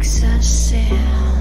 makes us sad.